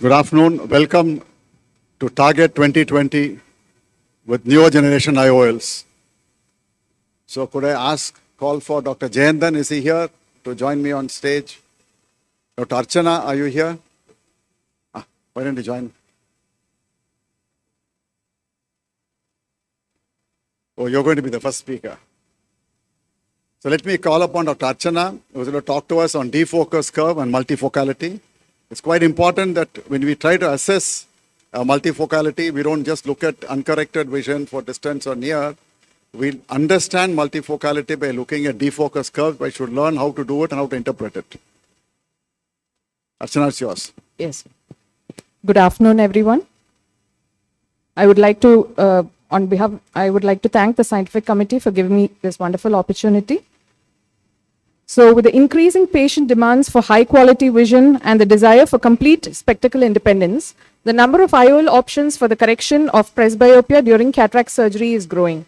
Good afternoon. Welcome to Target 2020 with newer generation IOLs. So could I ask, call for Dr. Jayandan, is he here to join me on stage? Dr. Archana, are you here? Ah, why don't you join? Oh, you're going to be the first speaker. So let me call upon Dr. Archana, who's going to talk to us on defocus curve and multifocality. It's quite important that when we try to assess uh, multifocality, we don't just look at uncorrected vision for distance or near. We understand multifocality by looking at defocus curves, we should learn how to do it and how to interpret it. Archana, it's yours. Yes. Good afternoon, everyone. I would like to, uh, on behalf, I would like to thank the scientific committee for giving me this wonderful opportunity. So, with the increasing patient demands for high quality vision and the desire for complete spectacle independence, the number of IOL options for the correction of presbyopia during cataract surgery is growing.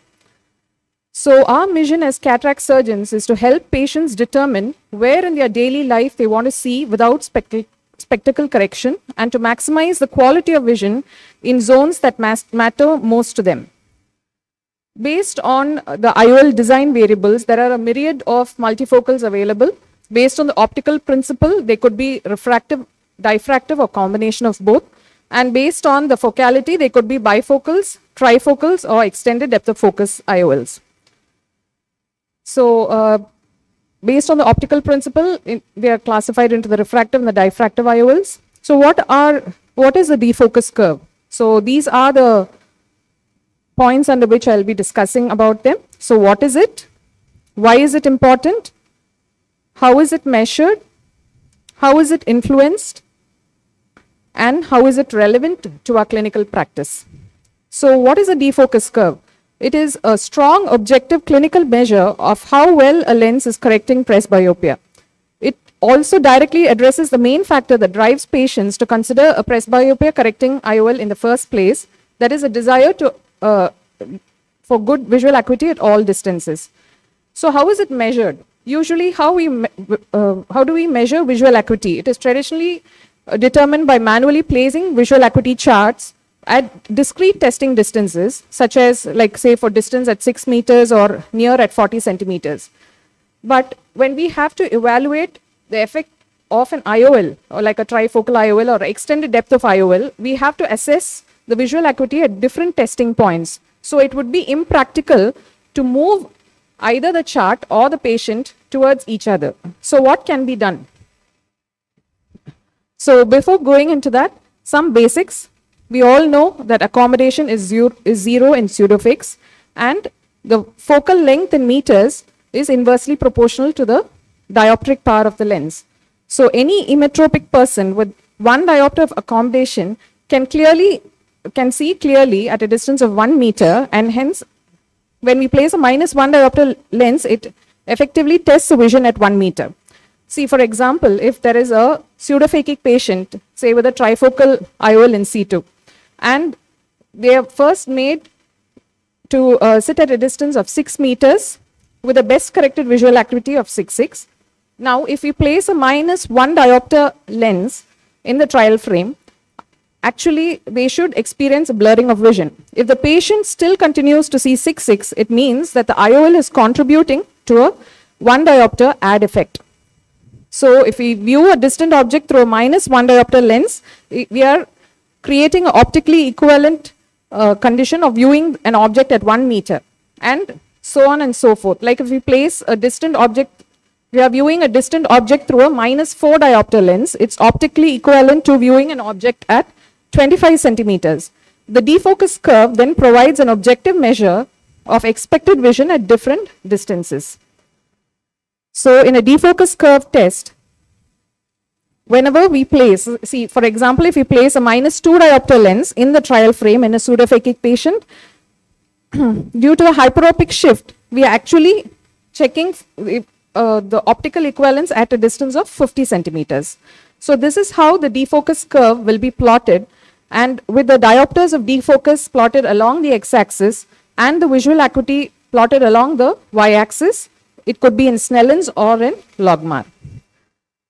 So, our mission as cataract surgeons is to help patients determine where in their daily life they want to see without spectacle spectacle correction and to maximize the quality of vision in zones that matter most to them. Based on the IOL design variables, there are a myriad of multifocals available. Based on the optical principle, they could be refractive, diffractive, or combination of both. And based on the focality, they could be bifocals, trifocals, or extended depth of focus IOLs. So, uh, based on the optical principle, in, they are classified into the refractive and the diffractive IOLs. So, what are what is the defocus curve? So, these are the points under which I'll be discussing about them. So, what is it? Why is it important? How is it measured? How is it influenced? And how is it relevant to our clinical practice? So, what is a defocus curve? It is a strong objective clinical measure of how well a lens is correcting presbyopia. It also directly addresses the main factor that drives patients to consider a presbyopia correcting IOL in the first place, that is a desire to uh, for good visual acuity at all distances. So how is it measured? Usually, how we uh, how do we measure visual acuity? It is traditionally uh, determined by manually placing visual acuity charts at discrete testing distances, such as, like, say, for distance at 6 meters or near at 40 centimeters. But when we have to evaluate the effect of an IOL, or like a trifocal IOL or extended depth of IOL, we have to assess the visual acuity at different testing points. So it would be impractical to move either the chart or the patient towards each other. So, what can be done? So, before going into that, some basics. We all know that accommodation is zero, is zero in pseudophakics, and the focal length in meters is inversely proportional to the dioptric power of the lens. So, any emmetropic person with one diopter of accommodation can clearly can see clearly at a distance of one meter, and hence, when we place a minus one diopter lens, it effectively tests the vision at one meter. See, for example, if there is a pseudophakic patient, say with a trifocal IOL in situ, and they are first made to uh, sit at a distance of 6 meters with a best corrected visual acuity of 6.6. Now, if we place a minus 1 diopter lens in the trial frame, actually they should experience a blurring of vision. If the patient still continues to see 6.6, it means that the IOL is contributing to a 1 diopter add effect. So, if we view a distant object through a minus 1 diopter lens, we are creating an optically equivalent uh, condition of viewing an object at 1 meter and so on and so forth. Like if we place a distant object, we are viewing a distant object through a minus 4 diopter lens, it's optically equivalent to viewing an object at 25 centimeters. The defocus curve then provides an objective measure of expected vision at different distances. So, in a defocus curve test, whenever we place, see, for example, if we place a minus 2 diopter lens in the trial frame in a pseudophakic patient, due to a hyperopic shift, we are actually checking uh, the optical equivalence at a distance of 50 centimeters. So, this is how the defocus curve will be plotted and with the diopters of defocus plotted along the x-axis and the visual acuity plotted along the y-axis, it could be in Snellen's or in Logmar.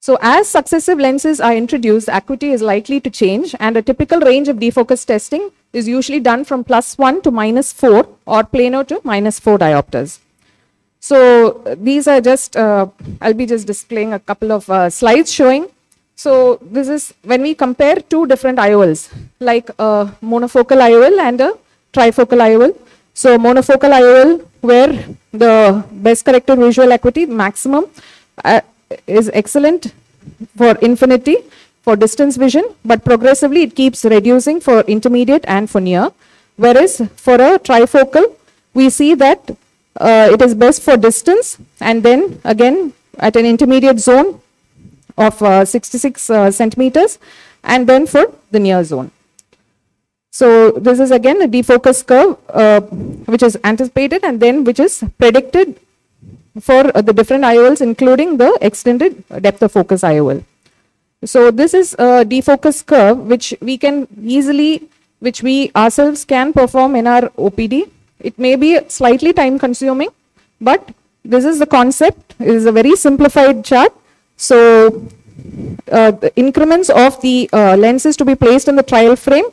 So as successive lenses are introduced, acuity is likely to change and a typical range of defocus testing is usually done from plus 1 to minus 4 or plano to minus 4 diopters. So these are just, uh, I'll be just displaying a couple of uh, slides showing. So this is when we compare two different IOLs, like a monofocal IOL and a trifocal IOL. So monofocal IOL where the best corrected visual acuity maximum uh, is excellent for infinity for distance vision, but progressively it keeps reducing for intermediate and for near. Whereas for a trifocal, we see that uh, it is best for distance and then again at an intermediate zone of uh, 66 uh, centimeters and then for the near zone. So this is again a defocus curve uh, which is anticipated and then which is predicted for uh, the different IOLs including the extended depth of focus IOL. So this is a defocus curve which we can easily, which we ourselves can perform in our OPD. It may be slightly time consuming, but this is the concept. It is a very simplified chart. So uh, the increments of the uh, lenses to be placed in the trial frame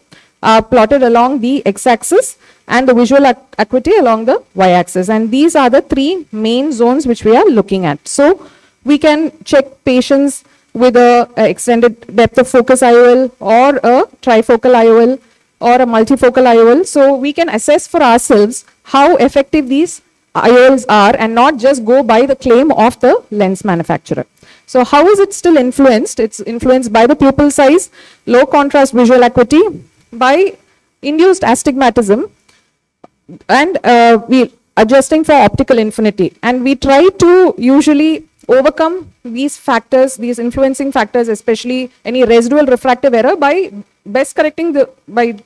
are plotted along the x-axis and the visual acuity along the y-axis. And these are the three main zones which we are looking at. So we can check patients with a, extended depth of focus IOL or a trifocal IOL or a multifocal IOL. So we can assess for ourselves how effective these IOLs are and not just go by the claim of the lens manufacturer. So how is it still influenced? It's influenced by the pupil size, low contrast visual acuity, by induced astigmatism, and uh, we adjusting for optical infinity. And we try to usually overcome these factors, these influencing factors, especially any residual refractive error by best correcting the, by,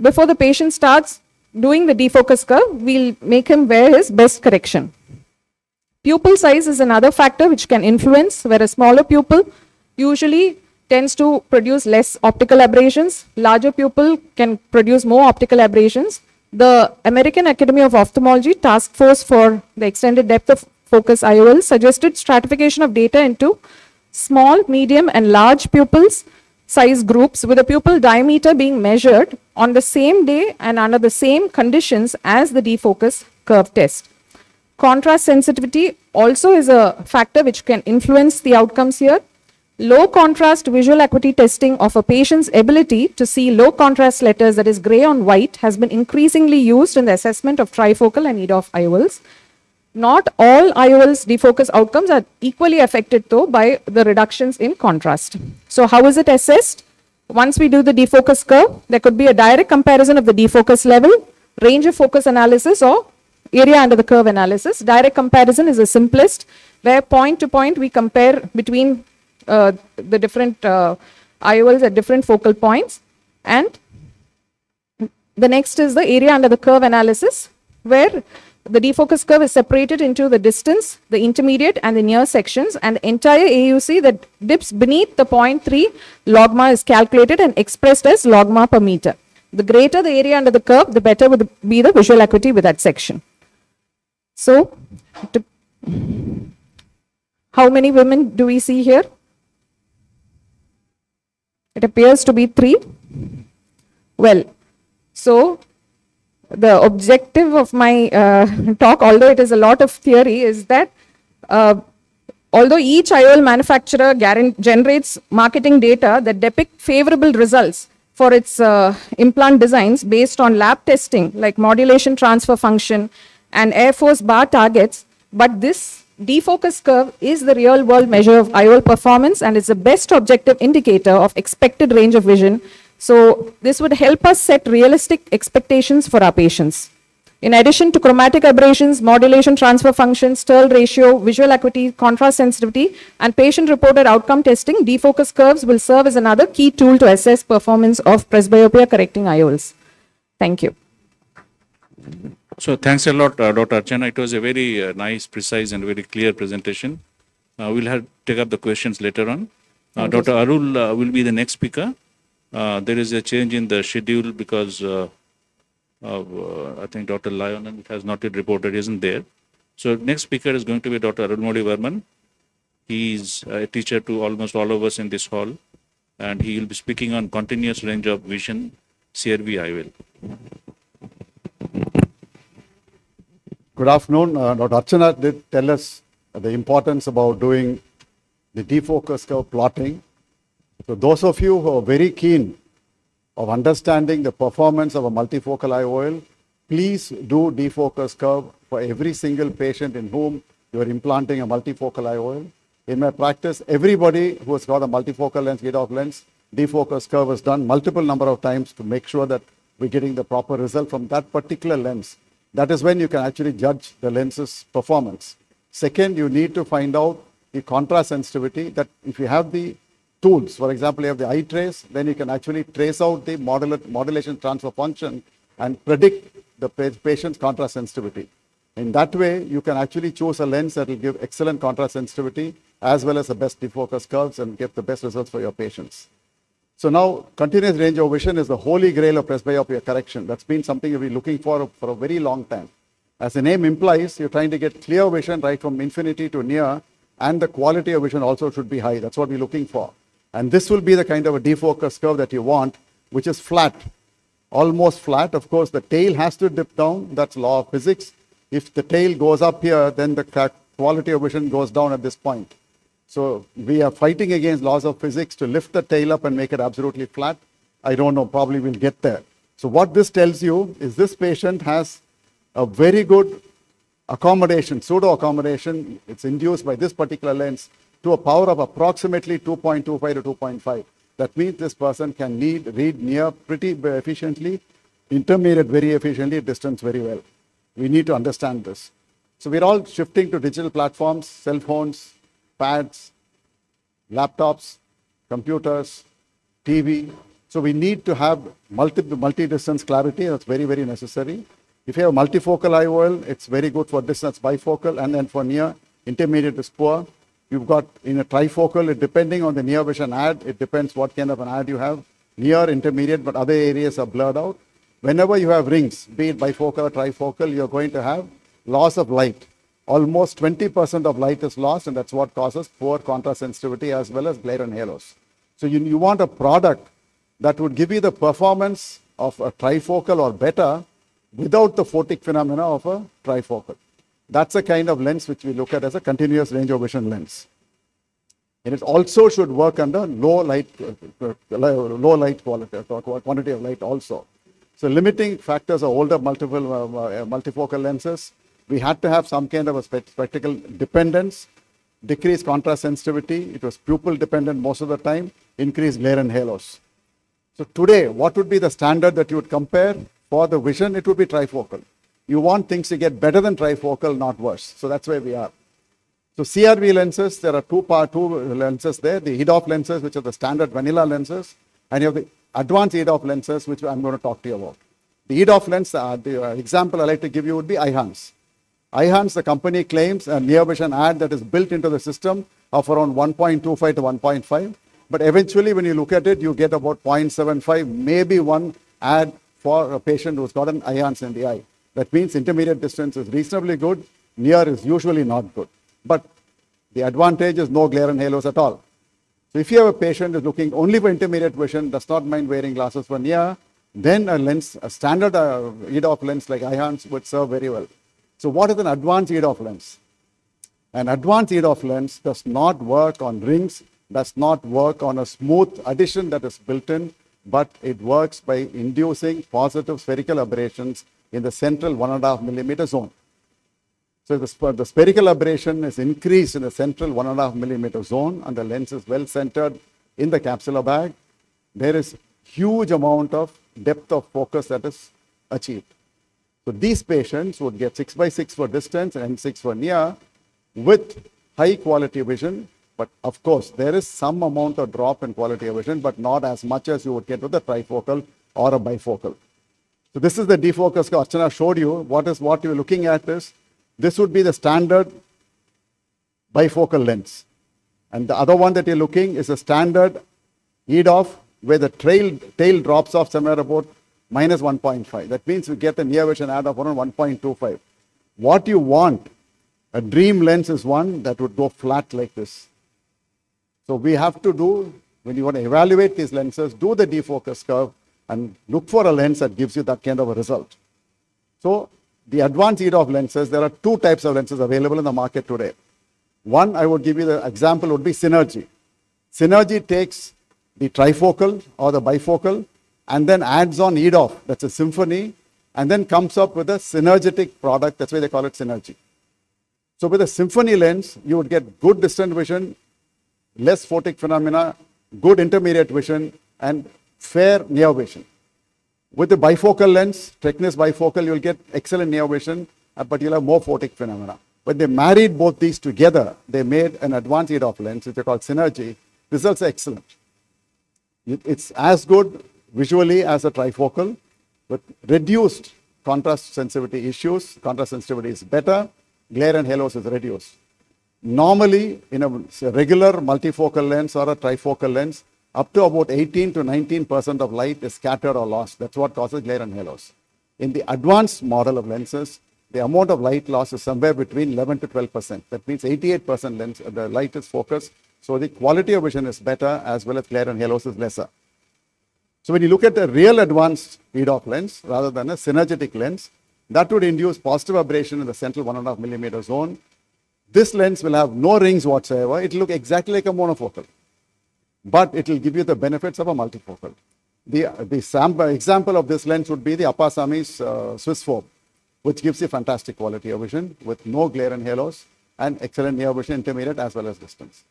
before the patient starts doing the defocus curve, we'll make him wear his best correction. Pupil size is another factor which can influence, where a smaller pupil usually tends to produce less optical aberrations. Larger pupil can produce more optical aberrations. The American Academy of Ophthalmology Task Force for the Extended Depth of focus IOL suggested stratification of data into small, medium, and large pupils size groups with a pupil diameter being measured on the same day and under the same conditions as the defocus curve test. Contrast sensitivity also is a factor which can influence the outcomes here. Low contrast visual acuity testing of a patient's ability to see low contrast letters that is gray on white has been increasingly used in the assessment of trifocal and EDOF IOLs not all IOL's defocus outcomes are equally affected though by the reductions in contrast. So how is it assessed? Once we do the defocus curve, there could be a direct comparison of the defocus level, range of focus analysis or area under the curve analysis. Direct comparison is the simplest where point to point we compare between uh, the different uh, IOLs at different focal points and the next is the area under the curve analysis where the defocus curve is separated into the distance, the intermediate and the near sections and the entire AUC that dips beneath the 0.3 logMAR is calculated and expressed as logMAR per meter. The greater the area under the curve, the better would be the visual acuity with that section. So, to, how many women do we see here? It appears to be three. Well, so the objective of my uh, talk, although it is a lot of theory, is that uh, although each IOL manufacturer generates marketing data that depict favorable results for its uh, implant designs based on lab testing like modulation transfer function and Air Force bar targets, but this defocus curve is the real world measure of IOL performance and is the best objective indicator of expected range of vision so this would help us set realistic expectations for our patients. In addition to chromatic aberrations, modulation transfer function, Strehl ratio, visual acuity, contrast sensitivity, and patient-reported outcome testing, defocus curves will serve as another key tool to assess performance of presbyopia correcting IOLs. Thank you. So thanks a lot, uh, Dr. Archana. It was a very uh, nice, precise, and very clear presentation. Uh, we'll have take up the questions later on. Uh, Dr. Arul uh, will be the next speaker. Uh, there is a change in the schedule because uh, of, uh, I think Dr. Lyon has not yet reported, isn't there. So next speaker is going to be Dr. Arulmozhi Varman. He is a teacher to almost all of us in this hall, and he will be speaking on continuous range of vision, CRV IOL. Good afternoon. Uh, Dr. Archana did tell us the importance about doing the defocus curve plotting. So those of you who are very keen of understanding the performance of a multifocal IOL, please do defocus curve for every single patient in whom you are implanting a multifocal IOL. In my practice, everybody who has got a multifocal lens, EDOF lens, defocus curve is done multiple number of times to make sure that we're getting the proper result from that particular lens. That is when you can actually judge the lens's performance. Second, you need to find out the contrast sensitivity that if you have the tools, for example, you have the eye trace, then you can actually trace out the modula- modulation transfer function and predict the pa- patient's contrast sensitivity. In that way, you can actually choose a lens that will give excellent contrast sensitivity as well as the best defocus curves and get the best results for your patients. So now, continuous range of vision is the holy grail of presbyopia correction. That's been something you've been looking for for a very long time. As the name implies, you're trying to get clear vision right from infinity to near, and the quality of vision also should be high. That's what we're looking for. And this will be the kind of a defocus curve that you want, which is flat, almost flat. Of course, the tail has to dip down. That's law of physics. If the tail goes up here, then the quality of vision goes down at this point. So we are fighting against laws of physics to lift the tail up and make it absolutely flat. I don't know, probably we'll get there. So what this tells you is this patient has a very good accommodation, pseudo accommodation. It's induced by this particular lens to a power of approximately 2.25 to 2.5. That means this person can read, read near pretty efficiently, intermediate very efficiently, distance very well. We need to understand this. So we're all shifting to digital platforms, cell phones, pads, laptops, computers, TV. So we need to have multi, multi-distance clarity. That's very, very necessary. If you have multifocal IOL, it's very good for distance bifocal, and then for near, intermediate is poor. You've got in a trifocal, it, depending on the near vision ad, it depends what kind of an ad you have. Near, intermediate, but other areas are blurred out. Whenever you have rings, be it bifocal or trifocal, you're going to have loss of light. Almost 20% of light is lost, and that's what causes poor contrast sensitivity as well as glare and halos. So you, you want a product that would give you the performance of a trifocal or better without the photic phenomena of a trifocal. That's the kind of lens which we look at as a continuous range of vision lens. And it also should work under low light, uh, low light quality, uh, quantity of light also. So limiting factors are older multiple uh, uh, multifocal lenses. We had to have some kind of a spe- spectacle dependence, decrease contrast sensitivity. It was pupil dependent most of the time, increase glare and halos. So today, what would be the standard that you would compare for the vision? It would be trifocal. You want things to get better than trifocal, not worse. So that's where we are. So CRV lenses, there are two part two lenses there. The EDOF lenses, which are the standard vanilla lenses, and you have the advanced EDOF lenses, which I'm going to talk to you about. The EDOF lens, uh, the uh, example I like to give you would be Eyhance. Eyhance, the company claims a near vision ad that is built into the system of around 1.25 to 1.5. But eventually, when you look at it, you get about 0.75, maybe one ad for a patient who's got an Eyhance in the eye. That means intermediate distance is reasonably good, near is usually not good. But the advantage is no glare and halos at all. So if you have a patient who's looking only for intermediate vision, does not mind wearing glasses for near, then a lens, a standard uh, lens like Eyhance would serve very well. So what is an advanced EDOF lens? An advanced EDOF lens does not work on rings, does not work on a smooth addition that is built in, but it works by inducing positive spherical aberrations in the central one and a half millimeter zone. So the, the spherical aberration is increased in the central one and a half millimeter zone, and the lens is well centered in the capsular bag. There is huge amount of depth of focus that is achieved. So these patients would get 6 by 6 for distance and 6 for near with high quality vision. But of course, there is some amount of drop in quality of vision, but not as much as you would get with a trifocal or a bifocal. So this is the defocus Archana showed you. What is what you're looking at is this would be the standard bifocal lens. And the other one that you're looking is a standard EDOF where the trail, tail drops off somewhere about minus 1.5. That means you get a near vision ad of around 1.25. What you want, a dream lens is one that would go flat like this. So we have to do, when you want to evaluate these lenses, do the defocus curve and look for a lens that gives you that kind of a result. So the advanced EDOF lenses, there are two types of lenses available in the market today. One, I would give you the example would be Synergy. Synergy takes the trifocal or the bifocal and then adds on EDOF, that's a symphony, and then comes up with a synergetic product, that's why they call it Synergy. So with a symphony lens, you would get good distant vision, less photic phenomena, good intermediate vision, and fair near vision. With the bifocal lens, Tecnis bifocal, you'll get excellent near vision, uh, but you'll have more photic phenomena. When they married both these together, they made an advanced EDOF lens, which they called Synergy. Results are excellent. It's as good visually as a trifocal, with reduced contrast sensitivity issues. Contrast sensitivity is better, glare and halos is reduced. Normally, in a regular multifocal lens or a trifocal lens, up to about 18 to 19% of light is scattered or lost. That's what causes glare and halos. In the advanced model of lenses, the amount of light loss is somewhere between 11 to 12%. That means 88% lens, the light is focused. So the quality of vision is better as well as glare and halos is lesser. So when you look at a real advanced EDOF lens rather than a synergetic lens, that would induce positive aberration in the central one and a half millimeter zone. This lens will have no rings whatsoever. It will look exactly like a monofocal, but it will give you the benefits of a multifocal. The, the sample, example of this lens would be the Appasamy's uh, Swiss Phobe, which gives you fantastic quality of vision with no glare and halos and excellent near vision intermediate as well as distance.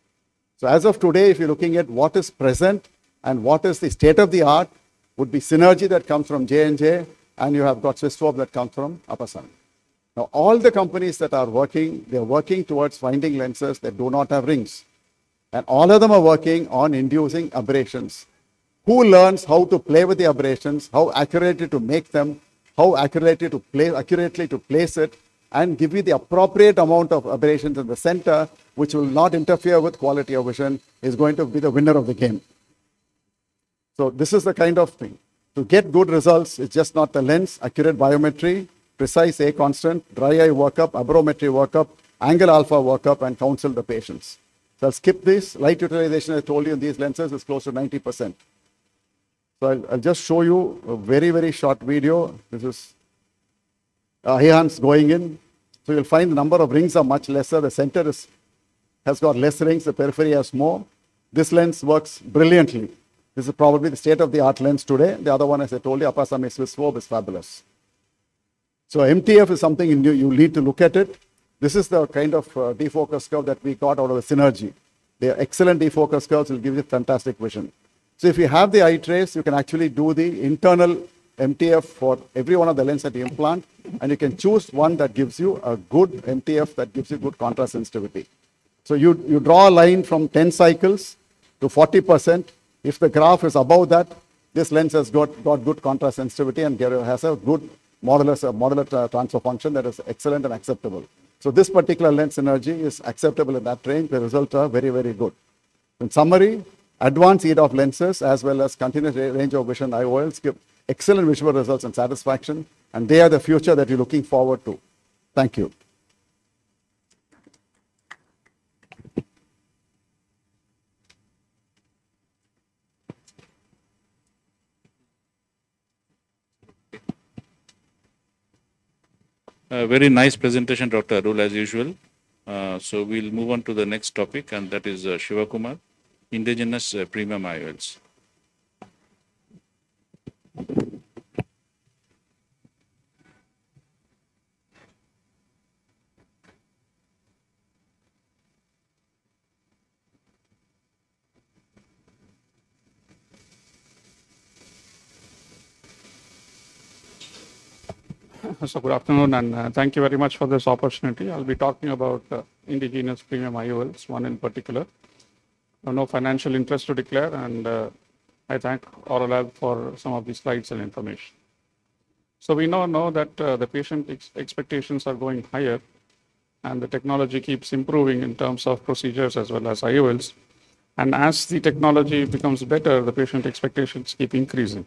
So as of today, if you're looking at what is present and what is the state of the art, would be synergy that comes from J&J, and you have got Swissfob that comes from Appasamy. Now, all the companies that are working, they're working towards finding lenses that do not have rings. And all of them are working on inducing aberrations. Who learns how to play with the aberrations, how accurately to make them, how accurately to play, accurately to place it, and give you the appropriate amount of aberrations in the center, which will not interfere with quality of vision, is going to be the winner of the game. So this is the kind of thing. To get good results, it's just not the lens, accurate biometry, precise A constant, dry eye workup, aberrometry workup, angle alpha workup, and counsel the patients. So I'll skip this. Light utilization, I told you, in these lenses is close to 90%. So I'll, I'll just show you a very, very short video. This is uh, going in. So you'll find the number of rings are much lesser. The center is, has got less rings, the periphery has more. This lens works brilliantly. This is probably the state of the art lens today. The other one, as I told you, Appasamy Swiss Phobe is fabulous. So MTF is something you you need to look at it. This is the kind of uh, defocus curve that we got out of the synergy. They are excellent defocus curves will give you fantastic vision. So if you have the eye trace, you can actually do the internal MTF for every one of the lens that you implant, and you can choose one that gives you a good MTF that gives you good contrast sensitivity. So you, you draw a line from 10 cycles to 40%. If the graph is above that, this lens has got, got good contrast sensitivity and has a good modulus, a modular uh, tra- uh, transfer function that is excellent and acceptable. So this particular lens synergy is acceptable in that range. The results are very, very good. In summary, advanced EDOF lenses as well as continuous range of vision IOLs give excellent visual results and satisfaction, and they are the future that you're looking forward to. Thank you. Uh, very nice presentation, Dr. Arul, as usual. Uh, so we'll move on to the next topic, and that is uh, Shiva Kumar, indigenous uh, premium IOLs. So good afternoon, and uh, thank you very much for this opportunity. I'll be talking about uh, indigenous premium IOLs, one in particular. No financial interest to declare, and uh, I thank Aurolab for some of the slides and information. So we now know that uh, the patient ex- expectations are going higher, and the technology keeps improving in terms of procedures as well as IOLs. And as the technology becomes better, the patient expectations keep increasing.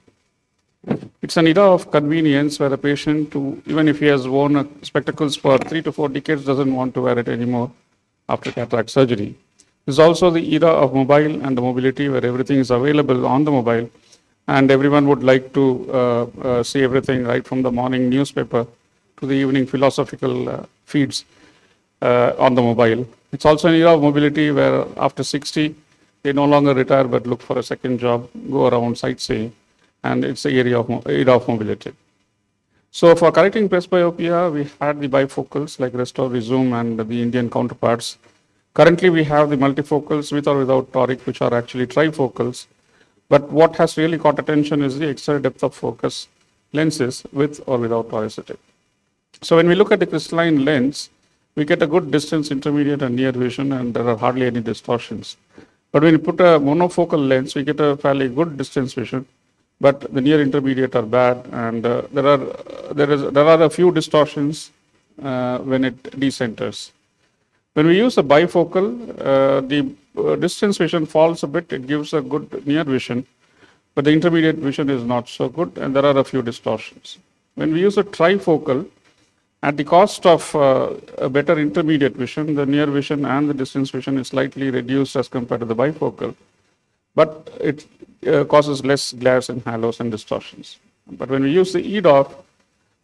It's an era of convenience where a patient, who, even if he has worn spectacles for three to four decades, doesn't want to wear it anymore after cataract surgery. Is also the era of mobile and the mobility where everything is available on the mobile and everyone would like to uh, uh, see everything right from the morning newspaper to the evening philosophical uh, feeds uh, on the mobile. It's also an era of mobility where after 60, they no longer retire but look for a second job, go around sightseeing, and it's the area of, era of mobility. So for correcting presbyopia, we had the bifocals like ReSTOR, ReZoom, and the Indian counterparts. Currently, we have the multifocals with or without toric, which are actually trifocals. But what has really caught attention is the extra depth of focus lenses with or without toricity. So when we look at the crystalline lens, we get a good distance, intermediate, and near vision, and there are hardly any distortions. But when you put a monofocal lens, we get a fairly good distance vision, but the near intermediate are bad, and uh, there are there is there are a few distortions uh, when it decenters. When we use a bifocal, uh, the uh, distance vision falls a bit. It gives a good near vision, but the intermediate vision is not so good, and there are a few distortions. When we use a trifocal, at the cost of uh, a better intermediate vision, the near vision and the distance vision is slightly reduced as compared to the bifocal, but it uh, causes less glares and halos and distortions. But when we use the EDOF,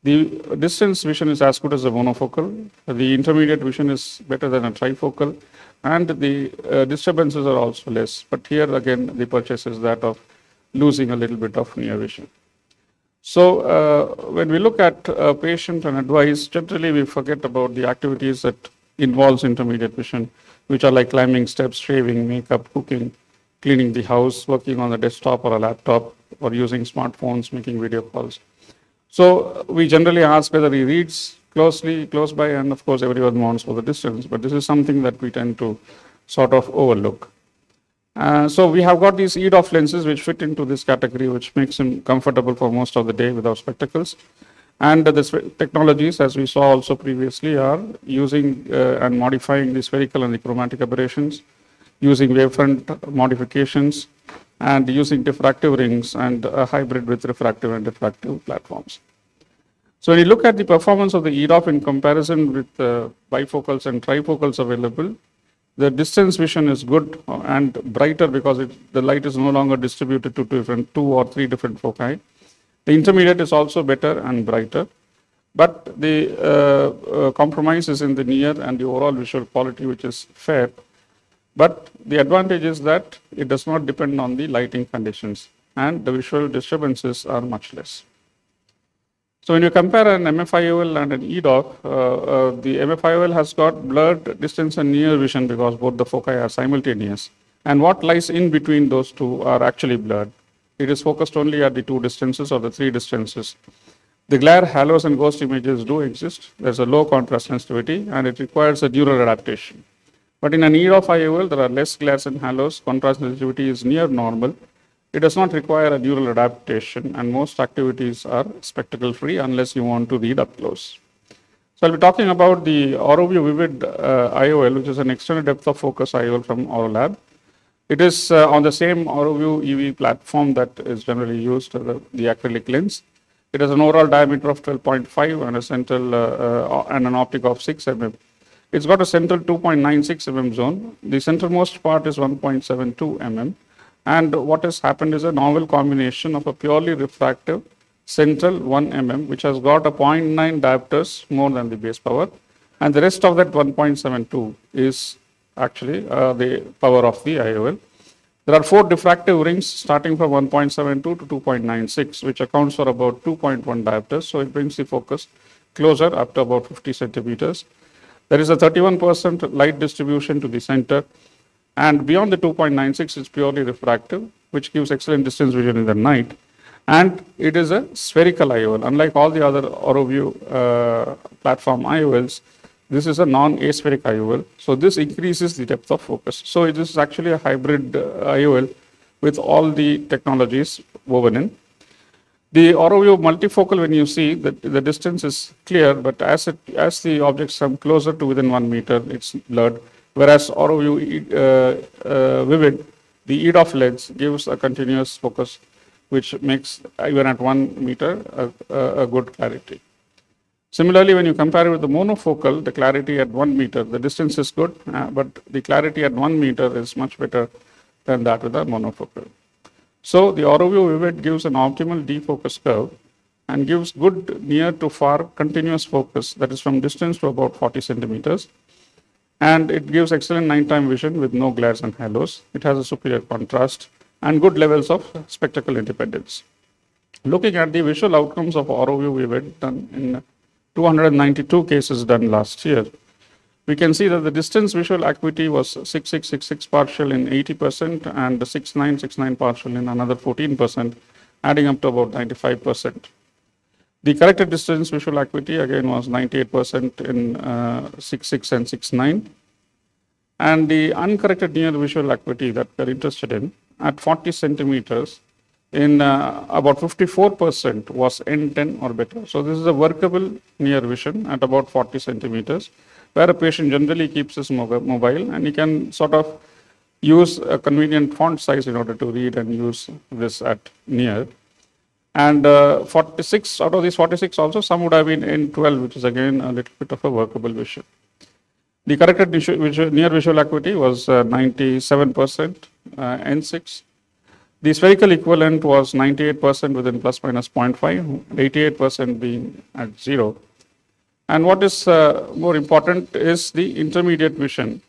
the distance vision is as good as a monofocal, the intermediate vision is better than a trifocal, and the uh, disturbances are also less. But here again, the purchase is that of losing a little bit of near vision. So uh, when we look at a patient and advice, generally we forget about the activities that involves intermediate vision, which are like climbing steps, shaving, makeup, cooking, cleaning the house, working on the desktop or a laptop, or using smartphones, making video calls. So we generally ask whether he reads closely, close by, and of course everyone wants for the distance, but this is something that we tend to sort of overlook. Uh, so we have got these EDOF lenses which fit into this category, which makes him comfortable for most of the day without spectacles. And the technologies, as we saw also previously, are using uh, and modifying the spherical and the chromatic aberrations, using wavefront modifications, and using diffractive rings and a hybrid with refractive and diffractive platforms. So when you look at the performance of the EDOF in comparison with uh, bifocals and trifocals available, the distance vision is good and brighter because it, the light is no longer distributed to different two or three different foci. The intermediate is also better and brighter, but the uh, uh, compromise is in the near and the overall visual quality, which is fair. But the advantage is that it does not depend on the lighting conditions, and the visual disturbances are much less. So when you compare an MFIOL and an EDOF, uh, uh, the MFIOL has got blurred distance and near vision because both the foci are simultaneous. And what lies in between those two are actually blurred. It is focused only at the two distances or the three distances. The glare, halos, and ghost images do exist. There's a low contrast sensitivity, and it requires a neural adaptation. But in an of IOL, there are less glares and halos. Contrast sensitivity is near normal. It does not require a neural adaptation, and most activities are spectacle free unless you want to read up close. So I'll be talking about the AuroView Vivid uh, IOL, which is an extended depth of focus IOL from AuroLab. It is uh, on the same AuroView EV platform that is generally used, uh, the, the acrylic lens. It has an overall diameter of 12.5 and a central uh, uh, and an optic of 6 mm. It's got a central 2.96 mm zone. The centermost part is 1.72 mm. And what has happened is a novel combination of a purely refractive central 1 mm, which has got a 0.9 diopters more than the base power, and the rest of that 1.72 is actually uh, the power of the IOL. There are four diffractive rings starting from 1.72 to 2.96, which accounts for about 2.1 diopters. So it brings the focus closer up to about 50 centimeters. There is a 31% light distribution to the center, and beyond the 2.96, it's purely refractive, which gives excellent distance vision in the night. And it is a spherical IOL. Unlike all the other AuroView uh, platform IOLs, this is a non-aspheric IOL. So this increases the depth of focus. So it is actually a hybrid uh, IOL with all the technologies woven in. The AuroView multifocal, when you see that the distance is clear, but as it as the objects come closer to within one meter, it's blurred. Whereas AuroView uh, uh, Vivid, the EDOF lens gives a continuous focus, which makes even at one meter a, a, a good clarity. Similarly, when you compare it with the monofocal, the clarity at one meter, the distance is good, uh, but the clarity at one meter is much better than that with the monofocal. So the Auroview Vivid gives an optimal defocus curve and gives good near to far continuous focus, that is from distance to about 40 centimeters. And it gives excellent nighttime vision with no glares and halos. It has a superior contrast and good levels of spectacle independence. Looking at the visual outcomes of Auroview Vivid done in 292 cases done last year, we can see that the distance visual acuity was 6666 partial in 80% and 6969 partial in another 14%, adding up to about 95%. The corrected distance visual acuity again was 98% in uh, 66 and 69. And the uncorrected near visual acuity that we're interested in at 40 centimeters in uh, about 54% was N10 or better. So this is a workable near vision at about 40 centimeters, where a patient generally keeps his mobile and he can sort of use a convenient font size in order to read and use this at near. And uh, 46 out of these 46 also, some would have been N12, which is again a little bit of a workable vision. The corrected visual, visual, near visual acuity was uh, 97% uh, N6. The spherical equivalent was 98% within plus minus 0.5, 88% being at zero. And what is uh, more important is the intermediate vision,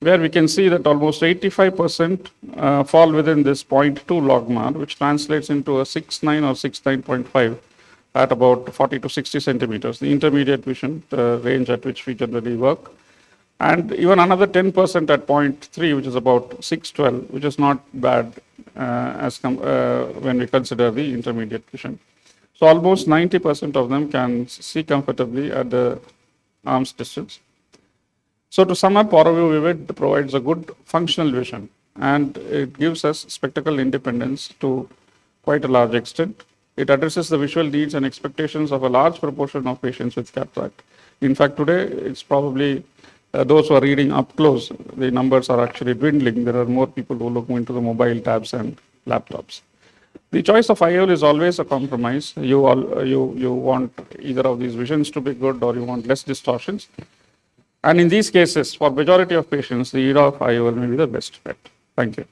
where we can see that almost 85% uh, fall within this 0.2 logmar, which translates into a 6.9 or 6.9.5 at about 40 to 60 centimeters, the intermediate vision, the range at which we generally work. And even another 10% at 0.3, which is about 612, which is not bad uh, as uh, when we consider the intermediate vision. So almost 90% of them can see comfortably at the arm's distance. So to sum up, Auroview Vivid provides a good functional vision and it gives us spectacle independence to quite a large extent. It addresses the visual needs and expectations of a large proportion of patients with cataract. In fact, today it's probably uh, those who are reading up close, the numbers are actually dwindling. There are more people who look into the mobile tabs and laptops. The choice of IOL is always a compromise. You, all, you, you want either of these visions to be good or you want less distortions. And in these cases, for majority of patients, the era of IOL may be the best bet. Thank you.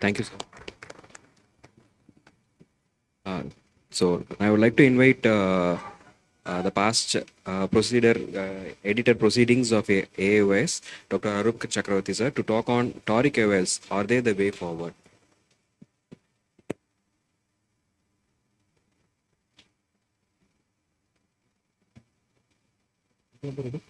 Thank you, sir. Uh, so I would like to invite uh, uh, the past uh, procedure uh, editor proceedings of AOS, Dr. Arup Chakrabarti sir, to talk on toric IOLs. Are they the way forward? Bunu bırakıp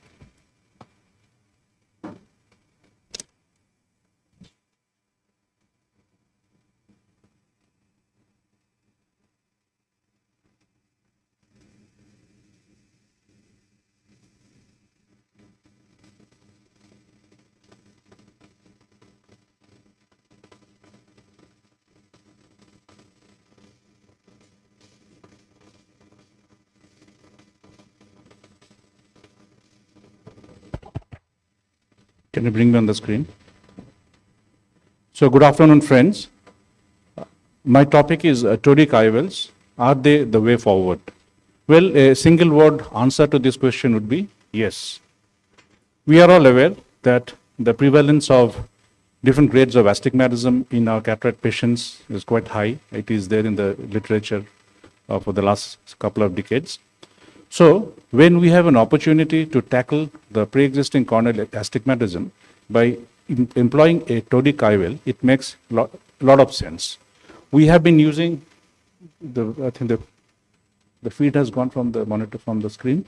Can you bring me on the screen? So good afternoon, friends. My topic is uh, toric IOLs. Are they the way forward? Well, a single word answer to this question would be yes. We are all aware that the prevalence of different grades of astigmatism in our cataract patients is quite high. It is there in the literature uh, for the last couple of decades. So, when we have an opportunity to tackle the pre-existing corneal astigmatism by em- employing a toric IOL, it makes a lot, lot of sense. We have been using the, I think the, the feed has gone from the monitor from the screen.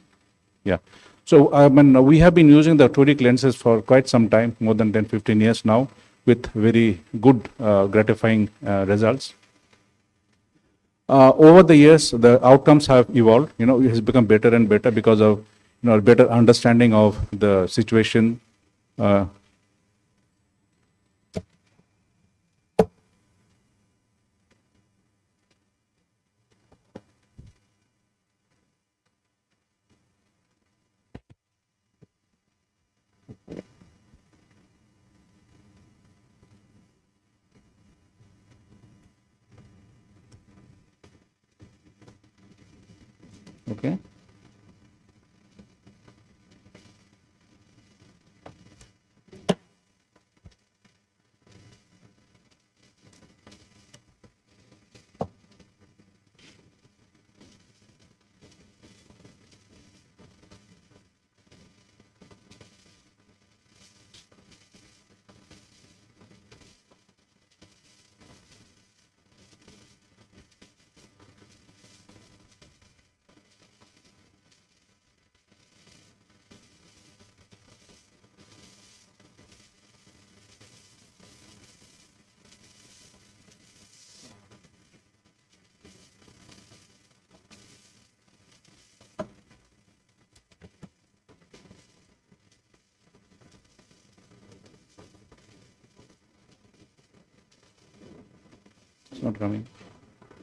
Yeah. So, I mean, we have been using the toric lenses for quite some time, more than 10, 15 years now, with very good, uh, gratifying uh, results uh, over the years, the outcomes have evolved. You know, it has become better and better because of you know better understanding of the situation. Uh, Okay.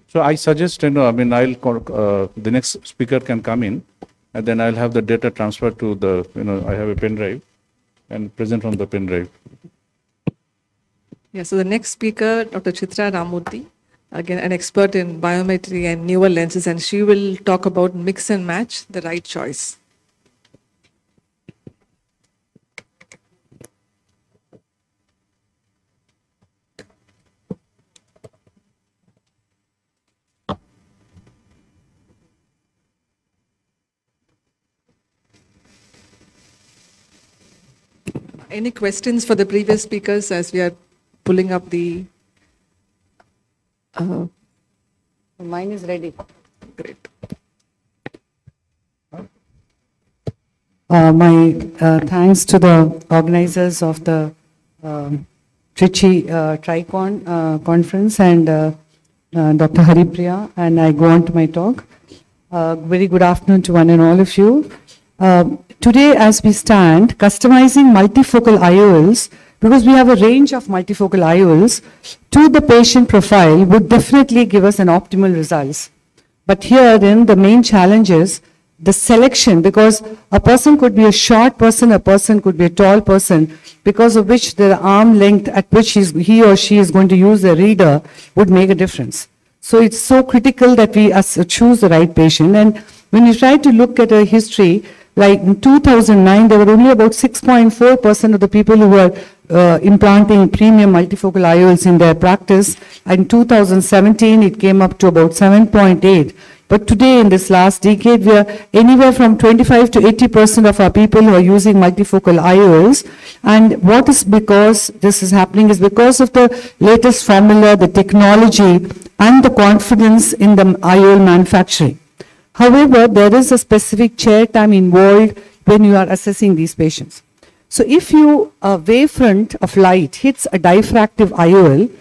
So I suggest, you know, I mean, I'll, call, uh, the next speaker can come in and then I'll have the data transferred to the, you know, I have a pen drive and present from the pen drive. Yeah, so the next speaker, Dr. Chitra Ramamurthy, again, an expert in biometry and newer lenses, and she will talk about mix and match, the right choice. Any questions for the previous speakers as we are pulling up the, uh, Mine is ready. great. Uh, My uh, thanks to the organizers of the um, Trichy uh, Tricon uh, Conference and uh, uh, Dr. Haripriya, and I go on to my talk. Uh, Very good afternoon to one and all of you. Um, Today, as we stand, customizing multifocal IOLs, because we have a range of multifocal IOLs, to the patient profile would definitely give us an optimal results. But herein, the main challenge is the selection, because a person could be a short person, a person could be a tall person, because of which the arm length at which he or she is going to use the reader would make a difference. So it's so critical that we as- choose the right patient. And when you try to look at a history, like in 2009, there were only about 6.4% of the people who were uh, implanting premium multifocal IOLs in their practice. In 2017, it came up to about 7.8. But today, in this last decade, we are anywhere from 25 to 80% of our people who are using multifocal IOLs. And what is because this is happening is because of the latest formula, the technology, and the confidence in the IOL manufacturing. However, there is a specific chair time involved when you are assessing these patients. So if you, a wavefront of light hits a diffractive IOL,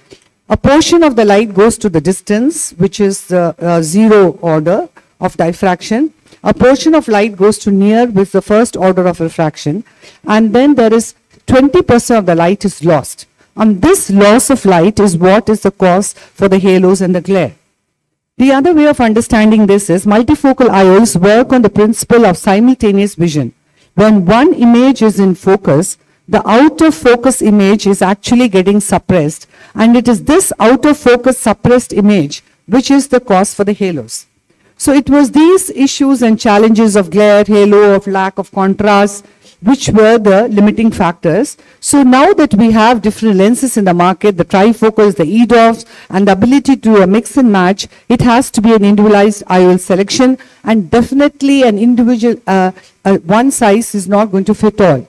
a portion of the light goes to the distance, which is the uh, zero order of diffraction. A portion of light goes to near with the first order of refraction. And then there is 20% of the light is lost. And this loss of light is what is the cause for the halos and the glare. The other way of understanding this is multifocal IOLs work on the principle of simultaneous vision. When one image is in focus, the out of focus image is actually getting suppressed, and it is this out of focus suppressed image which is the cause for the halos. So it was these issues and challenges of glare, halo, of lack of contrast, which were the limiting factors. So now that we have different lenses in the market, the trifocals, the EDOFs, and the ability to mix and match, it has to be an individualized IOL selection, and definitely an individual, uh, uh, one size is not going to fit all.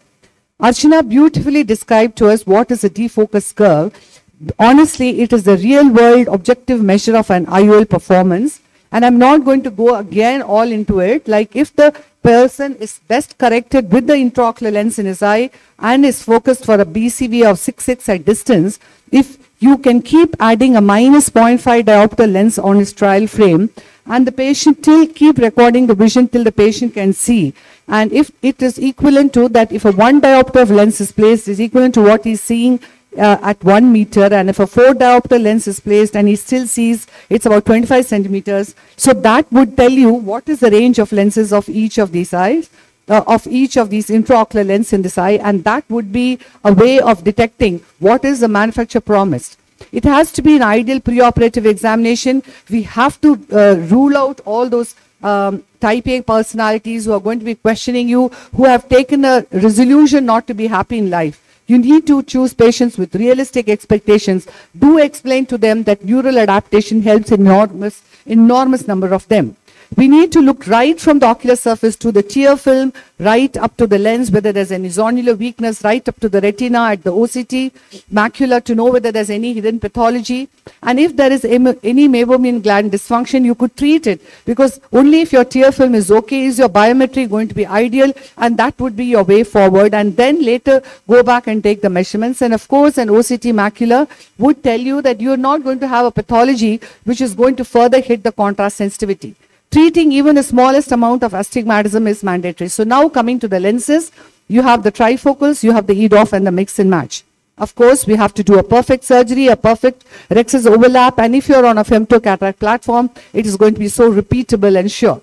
Archana beautifully described to us what is a defocus curve. Honestly, it is the real world objective measure of an IOL performance. And I'm not going to go again all into it. Like if the person is best corrected with the intraocular lens in his eye and is focused for a BCV of 6.6 at distance, if you can keep adding a minus 0.5 diopter lens on his trial frame and the patient till keep recording the vision till the patient can see. And if it is equivalent to that, if a one diopter of lens is placed, is equivalent to what he's seeing uh, at one meter, and if a four diopter lens is placed and he still sees, it's about 25 centimeters. So that would tell you what is the range of lenses of each of these eyes. Uh, of each of these intraocular lens in this eye, and that would be a way of detecting what is the manufacturer promised. It has to be an ideal preoperative examination. We have to uh, rule out all those um, type A personalities who are going to be questioning you, who have taken a resolution not to be happy in life. You need to choose patients with realistic expectations. Do explain to them that neural adaptation helps enormous, enormous number of them. We need to look right from the ocular surface to the tear film, right up to the lens, whether there's any zonular weakness, right up to the retina at the OCT, macula to know whether there's any hidden pathology. And if there is any meibomian gland dysfunction, you could treat it because only if your tear film is okay is your biometry going to be ideal and that would be your way forward. And then later go back and take the measurements. And of course, an OCT macula would tell you that you're not going to have a pathology which is going to further hit the contrast sensitivity treating even the smallest amount of astigmatism is mandatory. So now coming to the lenses, you have the trifocals, you have the EDOF and the mix and match. Of course, we have to do a perfect surgery, a perfect rhexis overlap, and if you're on a femtocataract platform, it is going to be so repeatable and sure.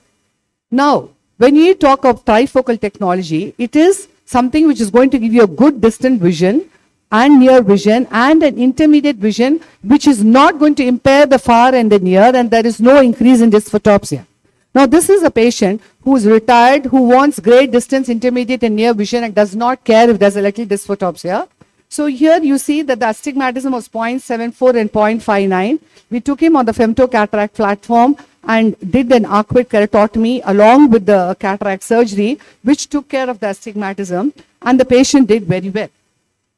Now, when we talk of trifocal technology, it is something which is going to give you a good distant vision and near vision and an intermediate vision which is not going to impair the far and the near and there is no increase in dysphotopsia. Now, this is a patient who is retired, who wants great distance, intermediate, and near vision, and does not care if there's a little dysphotopsia. So here you see that the astigmatism was 0.74 and 0.59. We took him on the femtocataract platform and did an arcuate keratotomy along with the cataract surgery, which took care of the astigmatism, and the patient did very well.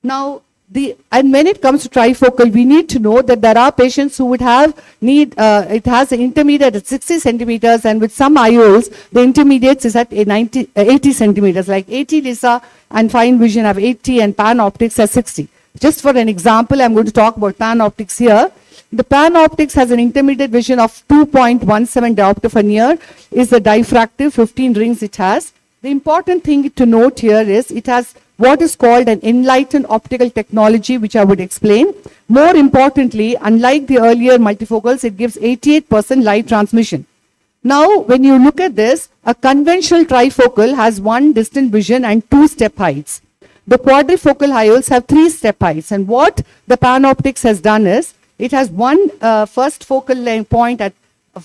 Now, the and when it comes to trifocal, we need to know that there are patients who would have need. Uh, it has an intermediate at 60 centimeters, and with some IOLs, the intermediates is at a 90, uh, 80 centimeters. Like AT LISA and Fine Vision have 80, and PanOptix has 60. Just for an example, I'm going to talk about PanOptix here. The PanOptix has an intermediate vision of 2.17 diopter near. Is the diffractive 15 rings it has. The important thing to note here is it has what is called an enlightened optical technology, which I would explain. More importantly, unlike the earlier multifocals, it gives 88% light transmission. Now, when you look at this, a conventional trifocal has one distant vision and two step heights. The quadrifocal IOLs have three step heights. And what the PanOptix has done is, it has one uh, first focal length point at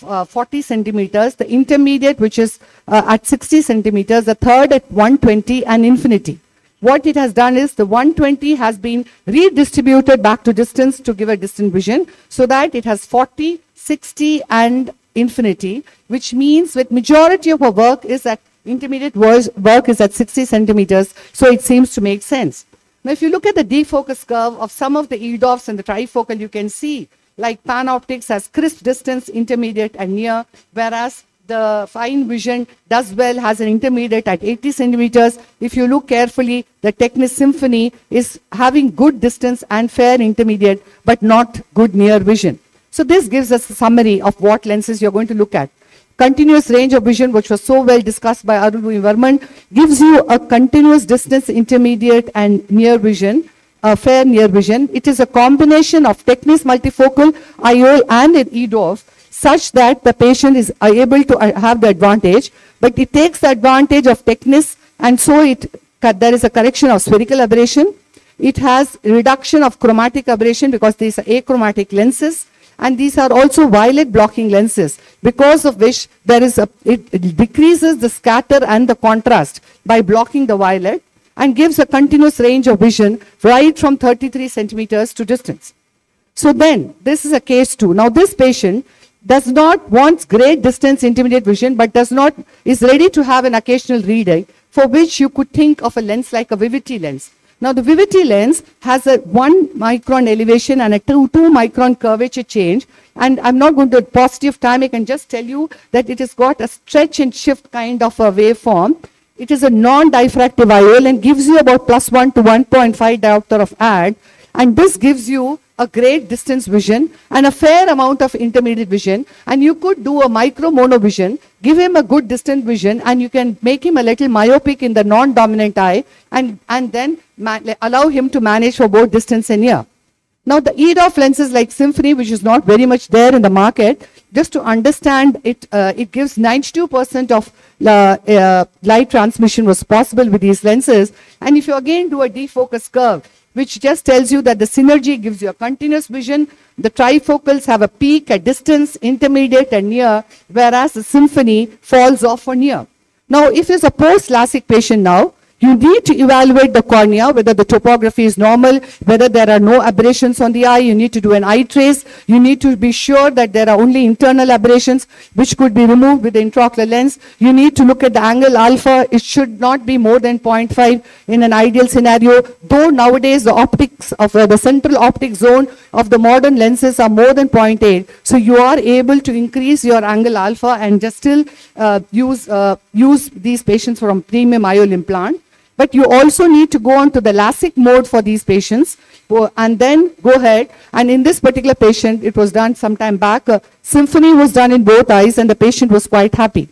uh, 40 centimeters, the intermediate, which is uh, at 60 centimeters, the third at 120, and infinity. What it has done is the 120 has been redistributed back to distance to give a distant vision so that it has 40, 60, and infinity, which means with majority of our work is at intermediate work is at 60 centimeters, so it seems to make sense. Now, if you look at the defocus curve of some of the EDOFs and the trifocal, you can see like PanOptix has crisp distance, intermediate, and near, whereas the fine vision does well, has an intermediate at 80 centimeters. If you look carefully, the Tecnis Symphony is having good distance and fair intermediate, but not good near vision. So this gives us a summary of what lenses you're going to look at. Continuous range of vision, which was so well discussed by Arul Varman, gives you a continuous distance, intermediate, and near vision uh, fair near vision. It is a combination of Tecnis multifocal, IOL, and an EDOF such that the patient is able to uh, have the advantage, but it takes the advantage of Tecnis, and so it there is a correction of spherical aberration. It has reduction of chromatic aberration because these are achromatic lenses, and these are also violet blocking lenses, because of which there is a, it, it decreases the scatter and the contrast by blocking the violet and gives a continuous range of vision right from 33 centimeters to distance. So then, this is a case two. Now, this patient does not wants great distance intermediate vision, but does not, is ready to have an occasional reading for which you could think of a lens like a Vivity lens. Now, the Vivity lens has a one micron elevation and a two, two micron curvature change. And I'm not going to positive time. I can just tell you that it has got a stretch and shift kind of a waveform. It is a non-diffractive IOL and gives you about plus 1 to 1.5 diopter of add. And this gives you a great distance vision and a fair amount of intermediate vision. And you could do a micro monovision, give him a good distant vision, and you can make him a little myopic in the non-dominant eye, and, and then allow him to manage for both distance and near. Now the EDOF lenses like Symphony, which is not very much there in the market, just to understand it, uh, it gives 92% of uh, uh, light transmission was possible with these lenses. And if you again do a defocus curve, which just tells you that the synergy gives you a continuous vision. The trifocals have a peak at distance, intermediate, and near, whereas the symphony falls off for near. Now, if it's a post-LASIK patient now, you need to evaluate the cornea, whether the topography is normal, whether there are no aberrations on the eye. You need to do an iTrace. You need to be sure that there are only internal aberrations, which could be removed with the intraocular lens. You need to look at the angle alpha. It should not be more than 0.5 in an ideal scenario. Though nowadays the optics of uh, the central optic zone of the modern lenses are more than 0.8. So you are able to increase your angle alpha and just still uh, use, uh, use these patients from premium IOL implant. But you also need to go on to the LASIK mode for these patients and then go ahead. And in this particular patient, it was done some time back. symphony was done in both eyes and the patient was quite happy.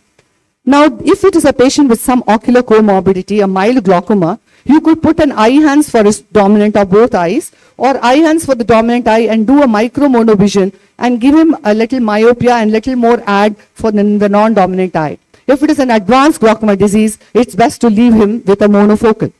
Now, if it is a patient with some ocular comorbidity, a mild glaucoma, you could put an eye hands for his dominant of both eyes or Eyhance for the dominant eye and do a micro monovision and give him a little myopia and little more add for the, the non-dominant eye. If it is an advanced glaucoma disease, it's best to leave him with a monofocal.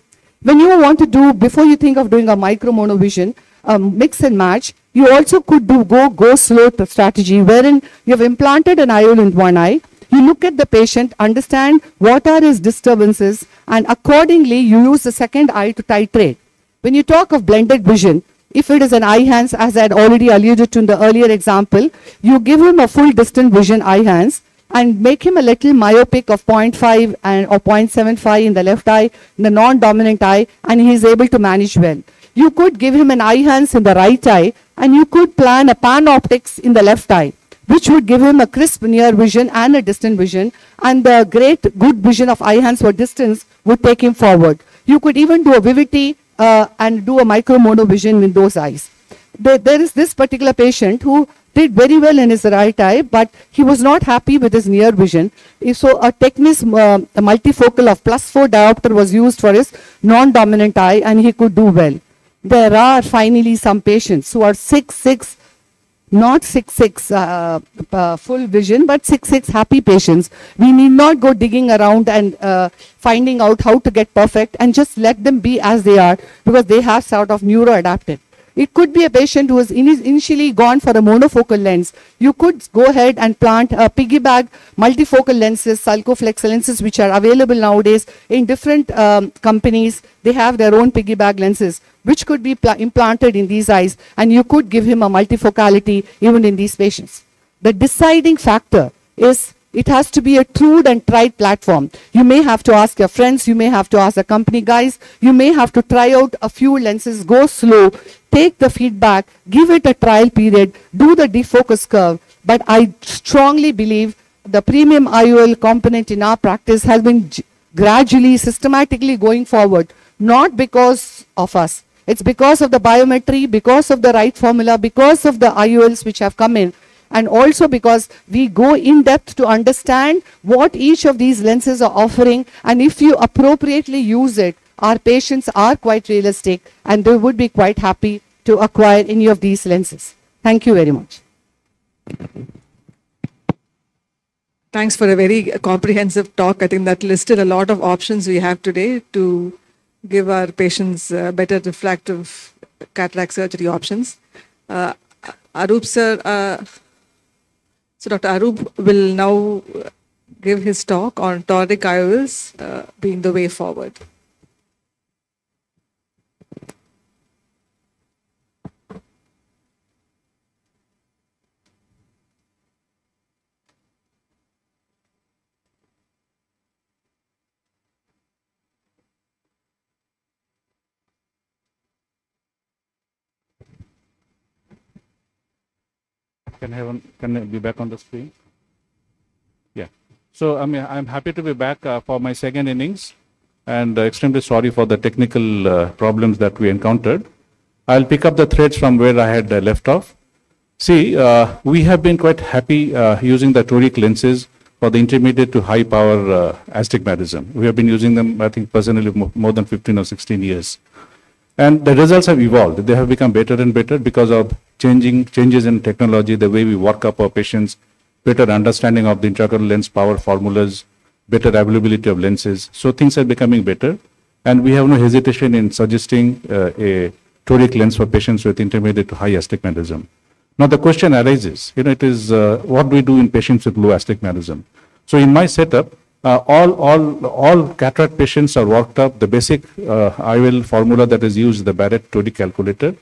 When you want to do, before you think of doing a micro monovision, um, mix and match, you also could do go, go slow strategy wherein you have implanted an IOL in one eye, you look at the patient, understand what are his disturbances, and accordingly you use the second eye to titrate. When you talk of blended vision, if it is an Eyhance, as I had already alluded to in the earlier example, you give him a full distant vision Eyhance and make him a little myopic of 0.5 and or 0.75 in the left eye, in the non-dominant eye, and he is able to manage well. You could give him an Eyhance in the right eye, and you could plan a PanOptix in the left eye which would give him a crisp near vision and a distant vision, and the great good vision of Eyhance for distance would take him forward. You could even do a vivity uh, and do a micro mono vision with those eyes. There, there is this particular patient who did very well in his right eye, but he was not happy with his near vision. So a Tecnis uh, a multifocal of plus 4 diopter was used for his non-dominant eye and he could do well. There are finally some patients who are 6, 6, not 6 6 uh, uh, full vision, but 6 6 happy patients. We need not go digging around and uh, finding out how to get perfect and just let them be as they are because they have sort of neuroadapted. It could be a patient who has ini- initially gone for a monofocal lens. You could go ahead and plant a piggyback multifocal lenses, Sulcoflex lenses, which are available nowadays in different um, companies. They have their own piggyback lenses, which could be implanted in these eyes, and you could give him a multifocality even in these patients. The deciding factor is it has to be a true and tried platform. You may have to ask your friends, you may have to ask the company guys, you may have to try out a few lenses, go slow, take the feedback, give it a trial period, do the defocus curve. But I strongly believe the premium IOL component in our practice has been gradually, systematically going forward, not because of us. It's because of the biometry, because of the right formula, because of the IOLs which have come in and also because we go in depth to understand what each of these lenses are offering and if you appropriately use it our patients are quite realistic and they would be quite happy to acquire any of these lenses thank you very much Thanks for a very comprehensive talk. I think that listed a lot of options we have today to give our patients uh, better refractive cataract surgery options. Uh, Arup sir, uh, so Dr. Arup will now give his talk on toric IOLs uh, being the way forward. Can have, can be back on the screen? Yeah. So I mean, I'm happy to be back uh, for my second innings and uh, extremely sorry for the technical uh, problems that we encountered. I'll pick up the threads from where I had uh, left off. See, uh, we have been quite happy uh, using the toric lenses for the intermediate to high power astigmatism. We have been using them, I think, personally more than 15 or 16 years. And the results have evolved. They have become better and better because of changing changes in technology, the way we work up our patients, better understanding of the intraocular lens power formulas, better availability of lenses. So things are becoming better. And we have no hesitation in suggesting uh, a toric lens for patients with intermediate to high astigmatism. Now the question arises, you know, it is uh, what do we do in patients with low astigmatism? So in my setup, uh, all, all, all cataract patients are worked up. The basic uh, IOL formula that is used is the Barrett toric calculator.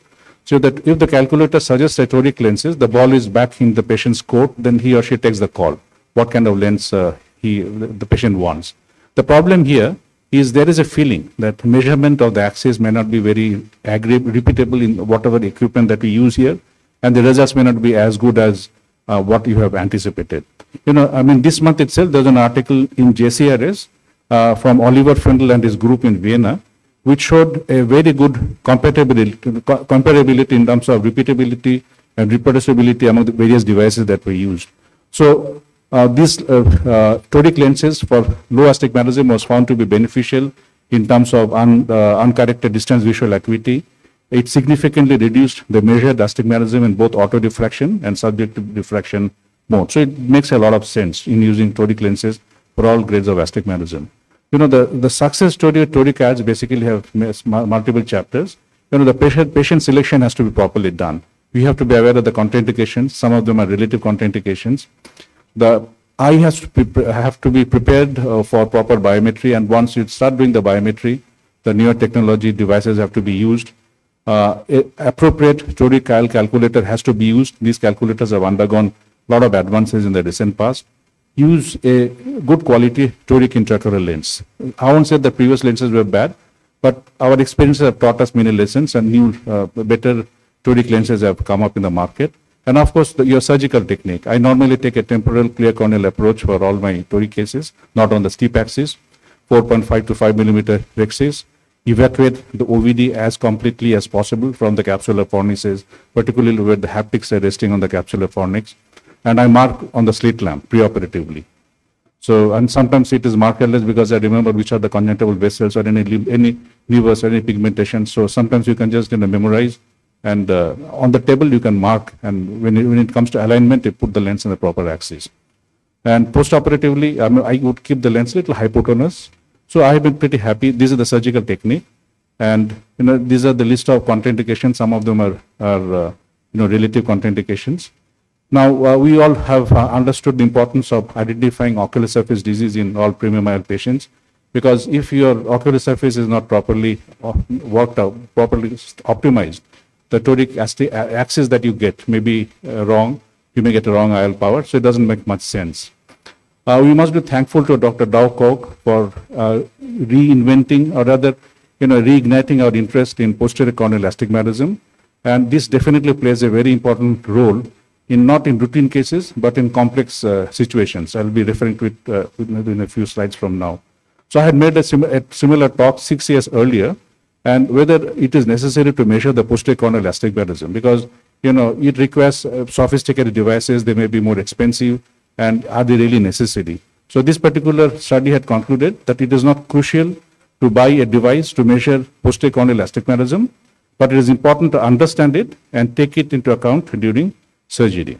So that if the calculator suggests a toric lenses, the ball is back in the patient's coat, then he or she takes the call. What kind of lens uh, he, the patient wants. The problem here is there is a feeling that measurement of the axis may not be very repeatable in whatever equipment that we use here, and the results may not be as good as uh, what you have anticipated. You know, I mean, this month itself, there's an article in JCRS uh, from Oliver Findl and his group in Vienna, which showed a very good compatibility, comparability in terms of repeatability and reproducibility among the various devices that were used. So uh, these uh, uh, toric lenses for low astigmatism was found to be beneficial in terms of un, uh, uncorrected distance visual acuity. It significantly reduced the measured astigmatism in both auto diffraction and subjective diffraction mode. So it makes a lot of sense in using toric lenses for all grades of astigmatism. You know, the, the success story of toric ads basically have multiple chapters. You know, the patient, patient selection has to be properly done. We have to be aware of the contraindications. Some of them are relative contraindications the eye has to be, have to be prepared uh, for proper biometry and once you start doing the biometry the newer technology devices have to be used uh, appropriate toric cal calculator has to be used these calculators have undergone a lot of advances in the recent past use a good quality toric intraocular lens i won't say the previous lenses were bad but our experiences have taught us many lessons and new uh, better toric lenses have come up in the market and of course, the, your surgical technique. I normally take a temporal clear corneal approach for all my toric cases, not on the steep axis, 4.5 to 5 millimeter rhexis. Evacuate the OVD as completely as possible from the capsular fornices, particularly where the haptics are resting on the capsular fornix. And I mark on the slit lamp preoperatively. So, and sometimes it is markerless because I remember which are the conjunctival vessels or any, any nevus or any pigmentation. So sometimes you can just, you know, memorize and uh, on the table you can mark and when it, when it comes to alignment, you put the lens in the proper axis. And post-operatively, I, mean, I would keep the lens little hypotonous. So I have been pretty happy. This is the surgical technique. And, you know, these are the list of contraindications. Some of them are, are uh, you know, relative contraindications. Now, uh, we all have uh, understood the importance of identifying ocular surface disease in all premium IOL patients because if your ocular surface is not properly uh, worked out, properly optimized, the toric axis that you get may be uh, wrong. You may get a wrong IOL power, so it doesn't make much sense. Uh, we must be thankful to Dr. Doug Koch for uh, reinventing or rather, you know, reigniting our interest in posterior corneal astigmatism. And this definitely plays a very important role in not in routine cases, but in complex uh, situations. I'll be referring to it uh, in a few slides from now. So I had made a, sim- a similar talk six years earlier, and whether it is necessary to measure the posterior elastic astigmatism because you know it requires uh, sophisticated devices. They may be more expensive, and are they really necessary? So this particular study had concluded that it is not crucial to buy a device to measure posterior elastic astigmatism, but it is important to understand it and take it into account during surgery.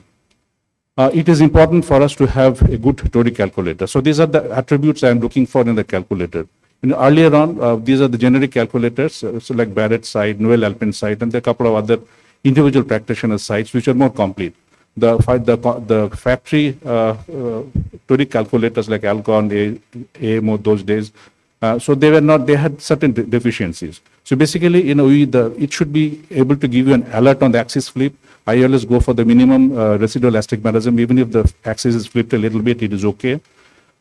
Uh, it is important for us to have a good toric calculator. So these are the attributes I am looking for in the calculator. Earlier on, uh, these are the generic calculators, uh, so like Barrett site, Noel Alpin site, and there are a couple of other individual practitioner sites which are more complete. The, the, the factory uh, uh, toric calculators like Alcon, A- AMO those days, uh, so they were not, they had certain de- deficiencies. So basically, you know, we, the, it should be able to give you an alert on the axis flip. I always go for the minimum uh, residual astigmatism, even if the axis is flipped a little bit, it is okay.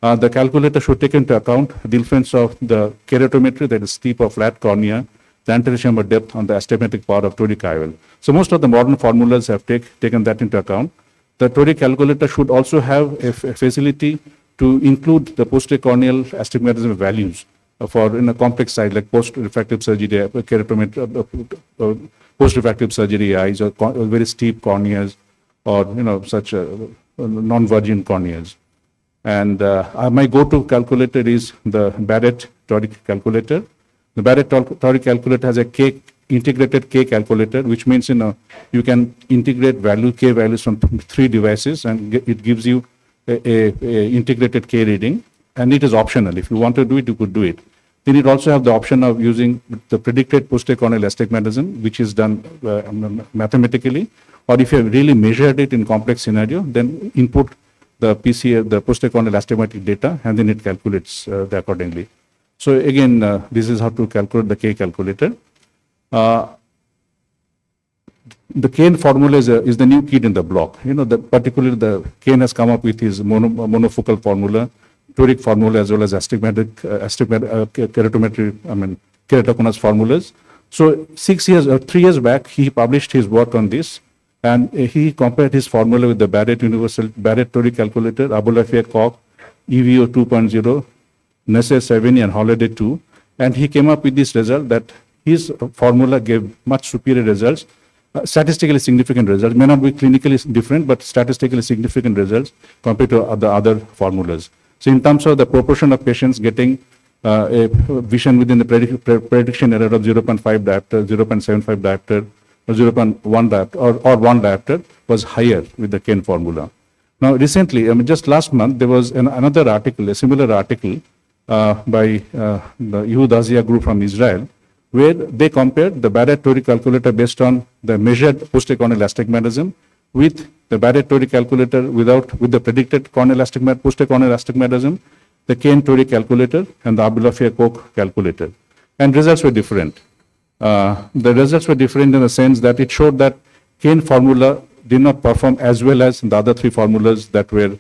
Uh, the calculator should take into account the influence of the keratometry, that is steep or flat cornea, the anterior chamber depth on the astigmatic power of toric IOL. So most of the modern formulas have take, taken that into account. The toric calculator should also have a facility to include the posterior corneal astigmatism values uh, for in a complex site like post-refractive surgery, uh, keratometry, uh, post-refractive surgery eyes or, very steep corneas or you know such uh, non-virgin corneas. And uh, uh, my go-to calculator is the Barrett toric calculator. The Barrett toric calculator has a K integrated K calculator, which means you know you can integrate value K values from three devices, and it gives you a, a, a integrated K reading. And it is optional. If you want to do it, you could do it. Then it also have the option of using the predicted posterior corneal astigmatism, which is done uh, mathematically. Or if you have really measured it in complex scenario, then input the PCA, the posterior corneal astigmatic data, and then it calculates uh, accordingly. So again, uh, this is how to calculate the K calculator. Uh, the Kane formula is, a, is the new kid in the block. You know, the, particularly the Kane has come up with his mono, monofocal formula, toric formula, as well as astigmatic, uh, astigmatic uh, keratometry, I mean, keratoconus formulas. So six years or three years back, he published his work on this, and uh, he compared his formula with the Barrett Universal Barrett toric calculator, Abulafia Koch, EVO 2.0, Nesse 7 and Holladay 2, and he came up with this result that his formula gave much superior results uh, statistically significant results, may not be clinically different, but statistically significant results compared to the other formulas. So in terms of the proportion of patients getting uh, a vision within the predic pre prediction error of 0.5 diopter, 0.75 diopter, or 0.1 diopter, or, or 1 diopter was higher with the Kane formula. Now, recently, I mean, just last month, there was an, another article, a similar article uh, by uh, the Ehud Assia group from Israel, where they compared the Barrett toric calculator based on the measured corneal astigmatism with the Barrett toric calculator without with the predicted corneal posterior corneal astigmatism, the Kane toric calculator and the Abulafia Koch calculator, and results were different. Uh, the results were different in the sense that it showed that Kane formula did not perform as well as the other three formulas that were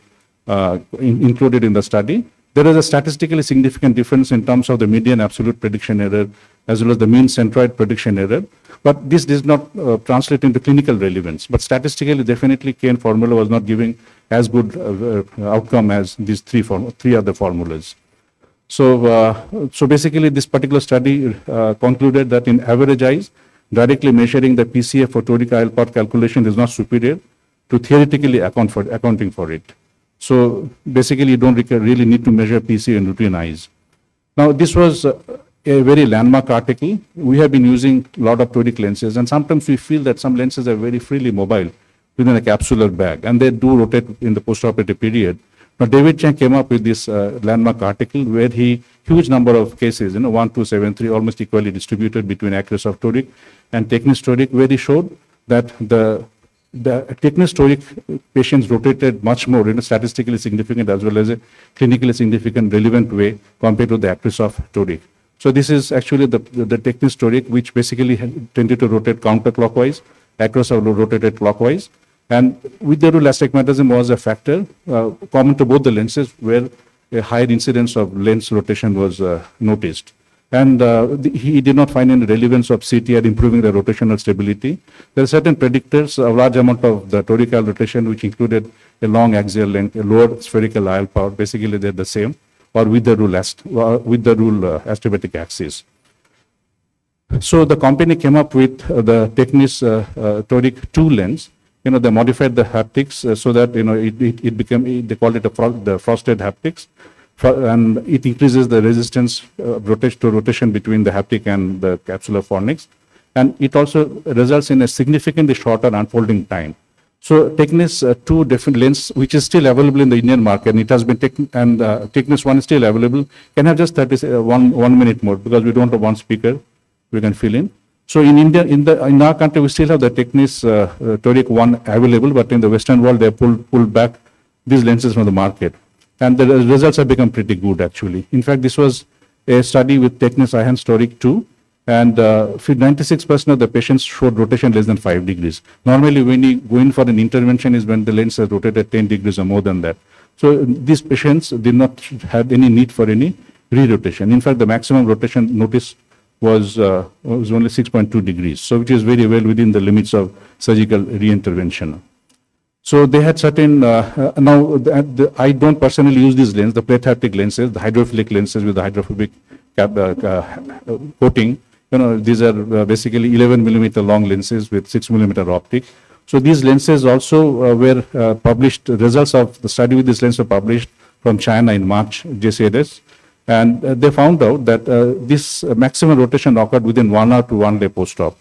uh, in, included in the study. There is a statistically significant difference in terms of the median absolute prediction error as well as the mean centroid prediction error. But this does not uh, translate into clinical relevance. But statistically, definitely Kane formula was not giving as good uh, uh outcome as these three, form three other formulas. So, uh, so basically, this particular study uh, concluded that in average eyes, directly measuring the PCA for toric IL calculation is not superior to theoretically account for, accounting for it. So basically, you don't really need to measure PCA in routine eyes. Now, this was uh, a very landmark article. We have been using a lot of toric lenses, and sometimes we feel that some lenses are very freely mobile within a capsular bag, and they do rotate in the postoperative period. Now, David Chang came up with this uh, landmark article where he, huge number of cases, you know, 1, 2, 7, 3, almost equally distributed between AcrySof toric and Tecnis toric, where he showed that the the Tecnis toric patients rotated much more in a statistically significant as well as a clinically significant relevant way compared to the AcrySof toric. So this is actually the, the, Tecnis toric, which basically tended to rotate counterclockwise, AcrySof rotated clockwise. And with the rule astigmatism was a factor uh, common to both the lenses where a higher incidence of lens rotation was uh, noticed. And uh, the, he did not find any relevance of CTR improving the rotational stability. There are certain predictors, a large amount of the torical rotation, which included a long axial length, a lower spherical IL power. Basically, they're the same or with the rule, with the rule uh, astigmatic axis. So the company came up with uh, the Tecnis uh, Toric 2 lens. You know, they modified the haptics so that, you know, it, it, it became, they call it fro the frosted haptics. And it increases the resistance uh, to rotation between the haptic and the capsular fornix. And it also results in a significantly shorter unfolding time. So Tecnis uh, two different lens, which is still available in the Indian market, and it has been taken, and uh, Tecnis one is still available. Can have just 30, uh, one, one minute more because we don't have one speaker we can fill in. So in India, in the in our country, we still have the Tecnis uh, uh, Toric one available, but in the Western world, they pulled pulled back these lenses from the market, and the results have become pretty good actually. In fact, this was a study with Tecnis Eyhance Toric two and 96% uh, of the patients showed rotation less than 5 degrees. Normally, when you go in for an intervention is when the lens has rotated 10 degrees or more than that. So these patients did not have any need for any re-rotation. In fact, the maximum rotation notice was, uh, was only 6.2 degrees, so which is very well within the limits of surgical re-intervention. So they had certain, uh, uh, now the, the, I don't personally use these lenses, the plate haptic lenses, the hydrophilic lenses with the hydrophobic cap, uh, uh coating, you know, these are uh, basically 11 millimeter long lenses with 6 millimeter optic. So these lenses also uh, were uh, published, results of the study with this lens were published from China in March, JCADS. And uh, they found out that uh, this maximum rotation occurred within one hour to one day post-op.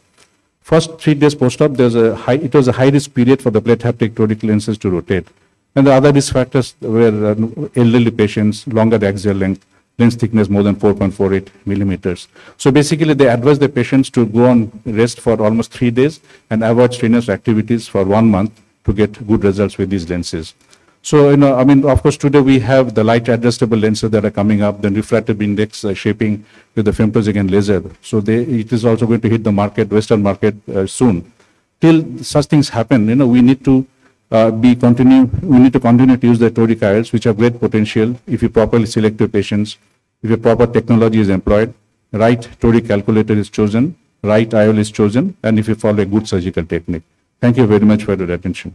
First three days post-op, there's a high, it was a high-risk period for the plate haptic toric lenses to rotate. And the other risk factors were elderly patients, longer the axial length, lens thickness more than 4.48 millimeters. So basically, they advise the patients to go on rest for almost three days and avoid strenuous activities for one month to get good results with these lenses. So, you know, I mean, of course, today we have the light adjustable lenses that are coming up, then refractive index uh, shaping with the femtosecond laser. So they, it is also going to hit the market, Western market uh, soon. Till such things happen, you know, we need to uh, be continue, we need to continue to use the toric IOLs, which have great potential if you properly select your patients, if a proper technology is employed, right toric calculator is chosen, right IOL is chosen, and if you follow a good surgical technique. Thank you very much for your attention.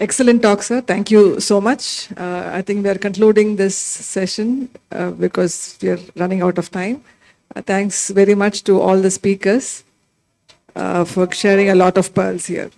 Excellent talk, sir. Thank you so much. Uh, I think we are concluding this session uh, because we are running out of time. Uh, thanks very much to all the speakers uh, for sharing a lot of pearls here.